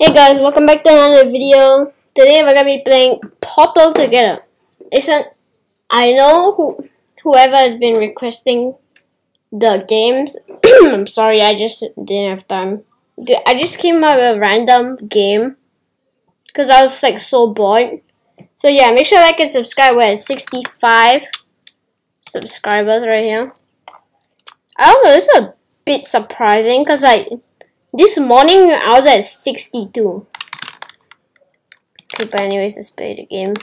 Hey guys, welcome back to another video. Today we're gonna be playing Portal together. Listen, I know who whoever has been requesting the games. I'm sorry, I just didn't have time. I just came up with a random game because I was like so bored. So yeah, make sure like and subscribe. We're at 65 subscribers right here. I don't know, this is a bit surprising because like this morning I was at 62. Okay, but anyways, let's play the game.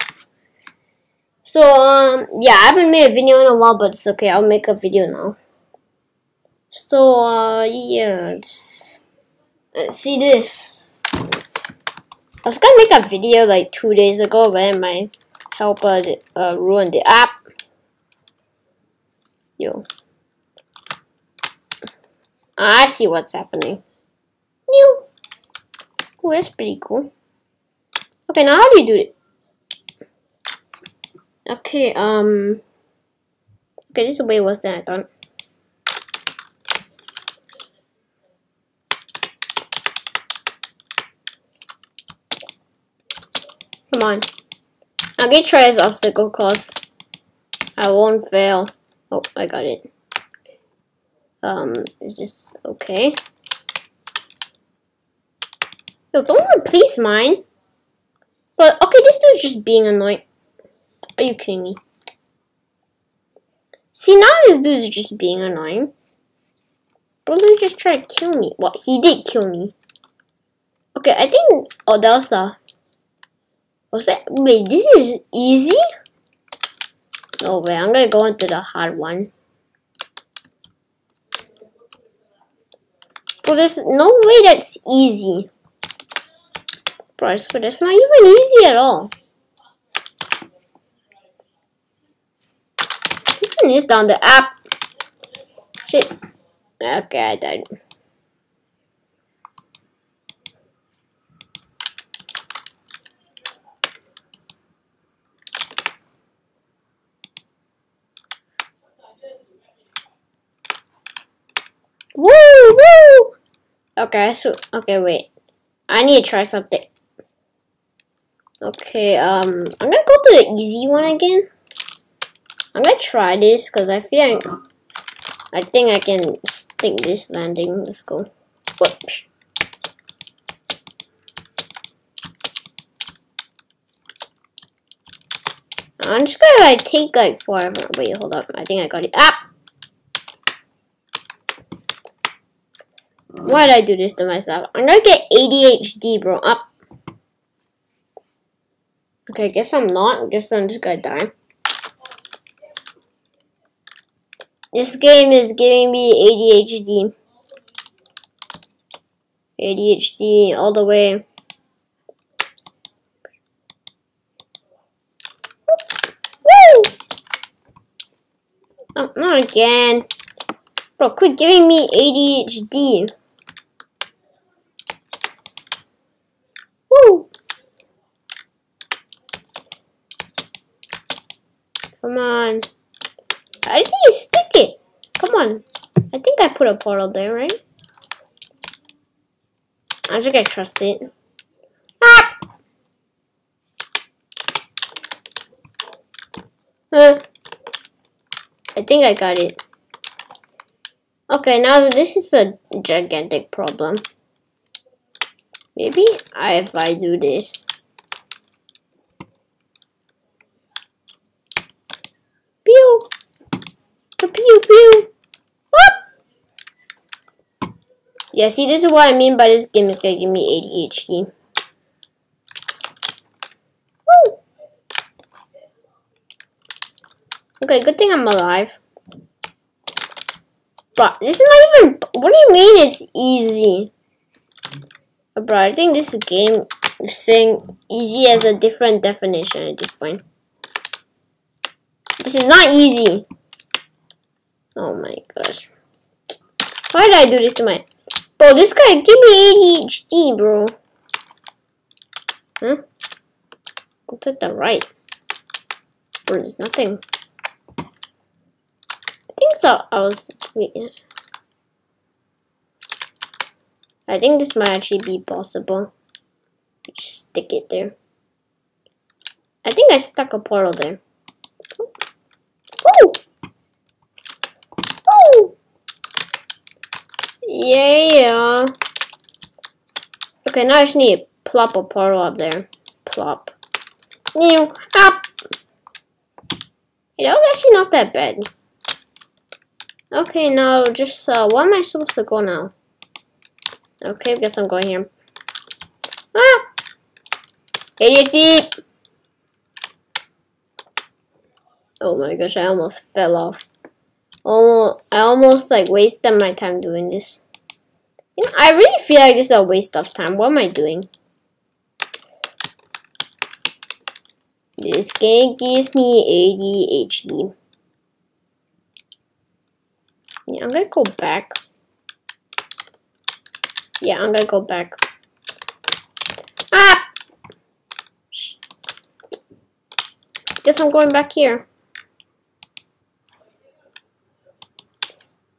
So, um, yeah, I haven't made a video in a while, but it's okay. I'll make a video now. So, uh, yeah, let's, let's see this. I was gonna make a video like two days ago, but then my helper uh, ruined the app. Yo. I see what's happening. New. Oh, that's pretty cool. Okay, now how do you do it? Okay, um... Okay, this is way worse than I thought. Come on. I'm gonna try this obstacle course. I won't fail. Oh, I got it. Um, is this okay? Yo, don't replace mine. But, okay, this dude's just being annoying. Are you kidding me? See, now this dude's just being annoying. Brother just tried to kill me. What? He did kill me. Okay, I think... Oh, that was the... Was that... Wait, this is easy? No way, I'm gonna go into the hard one. Well, there's no way that's easy price, but it's not even easy at all. Even is down the app. Shit. Okay, I died. Woo! Woo! Okay, so, okay, wait. I need to try something. Okay, um, I'm gonna go to the easy one again. I'm gonna try this because I feel like I think I can stick this landing. Let's go. Whoops. I'm just gonna like take like forever. Wait, hold up. I think I got it. Ah! Why did I do this to myself? I'm gonna get ADHD, bro. Up. Okay, I guess I'm not. I guess I'm just gonna die. This game is giving me ADHD. ADHD all the way. Woo! Oh, not again. Bro, quit giving me ADHD. Woo! Come on. I just need to stick it. Come on. I think I put a portal there, right? I'm just gonna trust it. Ah! Huh. I think I got it. Okay, now this is a gigantic problem. Maybe I, if I do this. Pew! Pew pew! What? Yeah, see, this is what I mean by this game is gonna give me ADHD. Woo! Okay, good thing I'm alive. But this is not even. What do you mean it's easy? Uh, bro, I think this game is saying easy as a different definition at this point. This is not easy. Oh my gosh. Why did I do this to my... Bro, this guy, give me ADHD, bro. Huh? Go to the right. Bro, there's nothing. I think so. I was... I think this might actually be possible. Just stick it there. I think I stuck a portal there. Oh! Yeah. Okay, now I just need to plop a portal up there. Plop. New. Up! That was actually not that bad. Okay, now just, uh, where am I supposed to go now? Okay, I guess I'm going here. Ah! ADHD! Oh my gosh, I almost fell off. Oh, I almost like wasted my time doing this. You know, I really feel like this is a waste of time. What am I doing? This game gives me ADHD. Yeah, I'm gonna go back. Yeah, I'm gonna go back. Ah! Guess I'm going back here.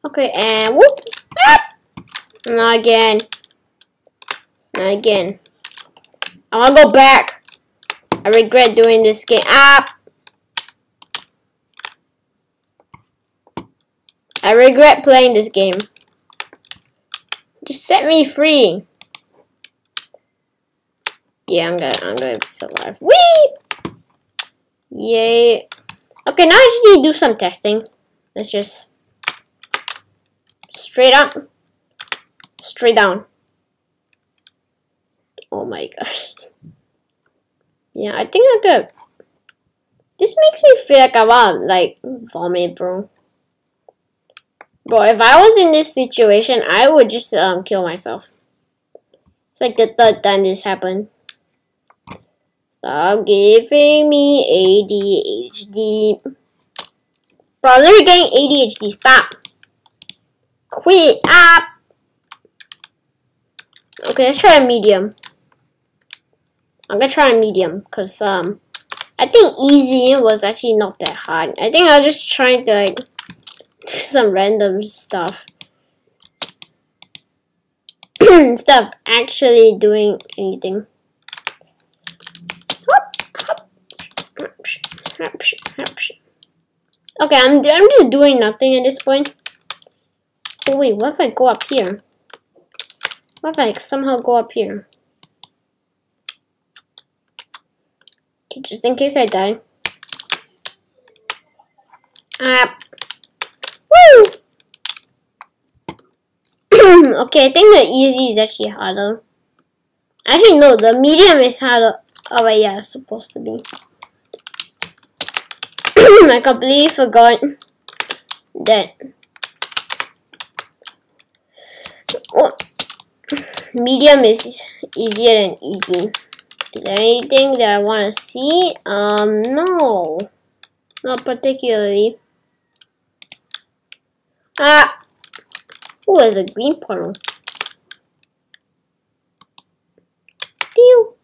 Okay, and whoop! Ah! Not again. Not again. I wanna go back. I regret doing this game. Ah! I regret playing this game. Just set me free. Yeah, I'm gonna, I'm gonna survive. Whee! Yay. Okay, now I just need to do some testing. Let's just straight up, straight down. Oh my gosh. Yeah, I think I could. This makes me feel like I want like vomit, bro. Bro, if I was in this situation, I would just um kill myself. It's like the third time this happened. Stop giving me ADHD. Bro, I'm literally getting ADHD. Stop. Quit. Ah. Okay, let's try a medium. I'm gonna try a medium because um, I think easy was actually not that hard. I think I was just trying to like do some random stuff. Instead of actually doing anything. Okay, I'm, I'm just doing nothing at this point. Oh wait, what if I go up here? What if I somehow go up here? Okay, just in case I die. Ah, Woo! okay, I think the easy is actually harder. Actually, no, the medium is harder. Oh, wait, yeah, it's supposed to be. I completely forgot that. Oh, medium is easier than easy. Is there anything that I want to see? Um, no. Not particularly. Ah! Oh, there's a green portal. Deal.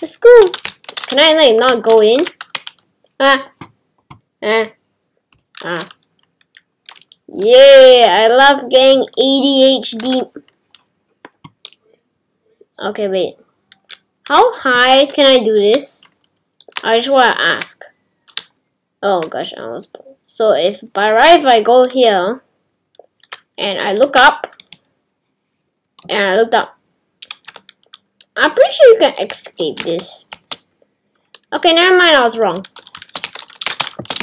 Let's go. Can I like not go in? Ah. Ah. Ah. Yeah, I love getting ADHD. Okay, wait. How high can I do this? I just want to ask. Oh gosh, I was so if by right if I go here and I look up and I looked up I'm pretty sure you can escape this. Okay, never mind, I was wrong.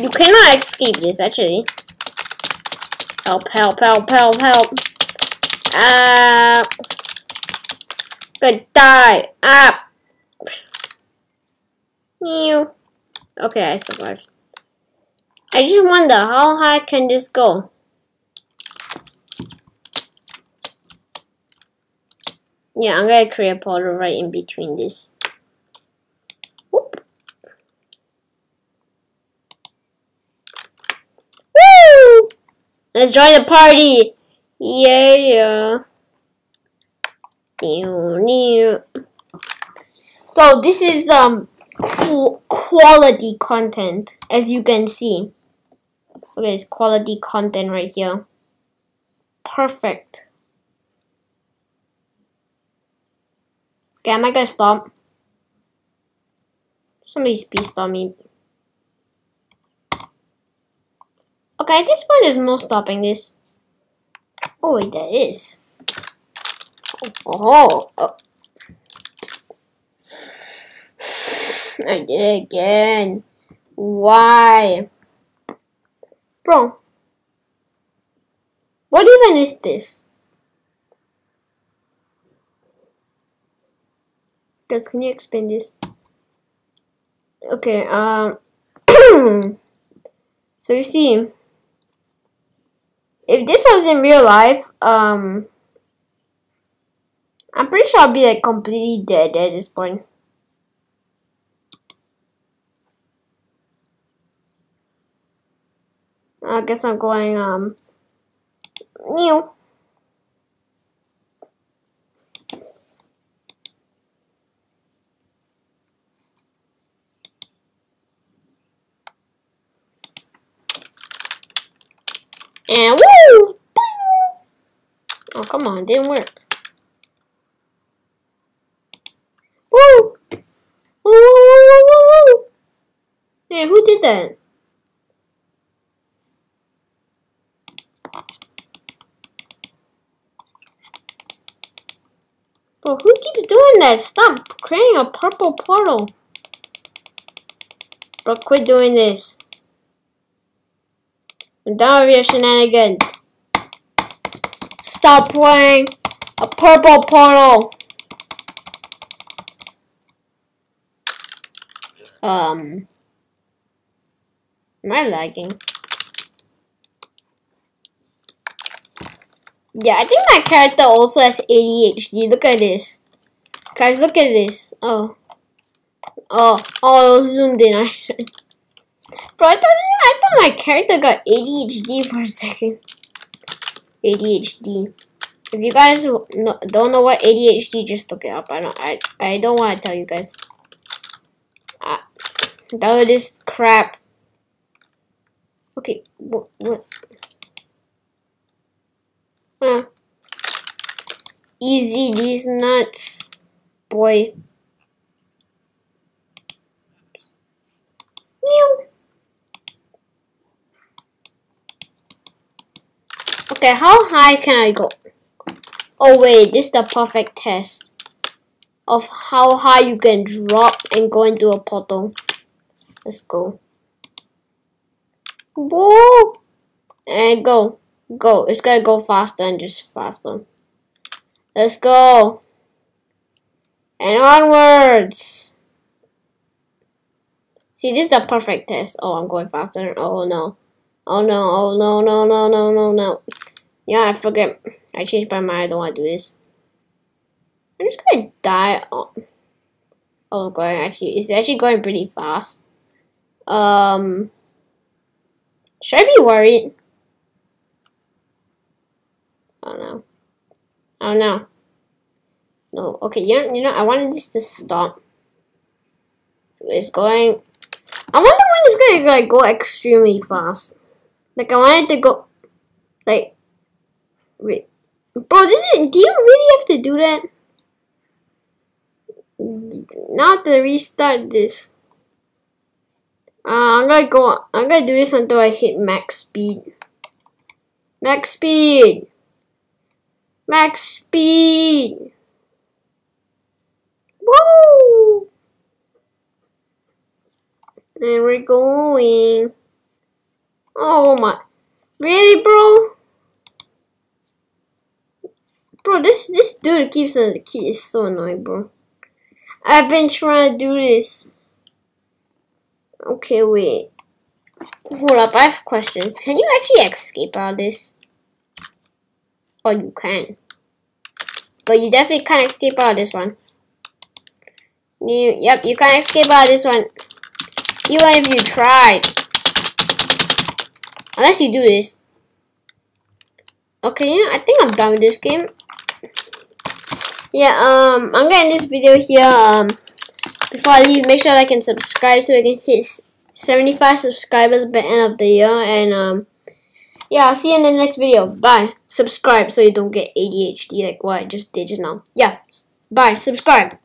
You cannot escape this actually. Help, help, help, help, help. Uh, Good die. Ah Mew. Okay, I survived. I just wonder, how high can this go? Yeah, I'm gonna create a portal right in between this. Whoop. Woo! Let's join the party! Yeah! So this is um quality content, as you can see. Okay, it's quality content right here. Perfect. Okay, am I gonna stop? Somebody's please on me. Okay, at this point there's no stopping this. Oh wait, there is. Oh, oh. I did it again. Why? Bro. What even is this? Guys, can you explain this? Okay, um, so you see, if this was in real life, um, I'm pretty sure I'll be like completely dead at this point. I guess I'm going, um, new. And woo! Oh, come on, didn't work. Woo! Woo, woo, woo, woo, woo! Yeah, who did that? Bro, who keeps doing that? Stop creating a purple portal. Bro, quit doing this. I'm done with your shenanigans. Stop playing a purple portal. Um, am I lagging? Yeah, I think my character also has ADHD. Look at this. Guys, look at this. Oh. Oh, oh, zoomed in. I Bro, I thought, I thought my character got ADHD for a second. ADHD. If you guys don't know what ADHD, just look it up. I don't. I. I don't want to tell you guys. I, that is crap. Okay. What? What? Huh. Easy these nuts, boy. Meow. Okay, how high can I go? Oh wait, this is the perfect test of how high you can drop and go into a portal. Let's go. Whoa! And go. Go. It's gonna go faster and just faster. Let's go. And onwards. See, this is the perfect test. Oh, I'm going faster. Oh no. Oh no, oh no, no, no, no, no, no. Yeah, I forget. I changed my mind. I don't want to do this. I'm just gonna die. Oh, oh going actually, it's actually going pretty fast. Um, should I be worried? Know. I don't know. No, okay, you know, you know, I wanted this to stop. So it's going. I wonder when it's gonna like go extremely fast. Like I wanted to go, like, wait, bro, did it, do you really have to do that? Not to restart this. Uh, I'm gonna go, I'm gonna do this until I hit max speed. Max speed! Max speed! Woo! And we're going. Oh my. Really, bro? Bro, this this dude keeps on the key is so annoying, bro. I've been trying to do this. Okay, wait. Hold up, I have questions. Can you actually escape out of this? Oh, you can. But you definitely can't escape out of this one. You, yep, you can't escape out of this one. Even if you tried. Unless you do this. Okay, yeah, I think I'm done with this game. Yeah, um, I'm gonna end this video here. Um, before I leave, make sure like and subscribe so we can hit 75 subscribers by end of the year. And um, yeah, I'll see you in the next video. Bye. Subscribe so you don't get ADHD like what I just did just now. Yeah, bye. Subscribe.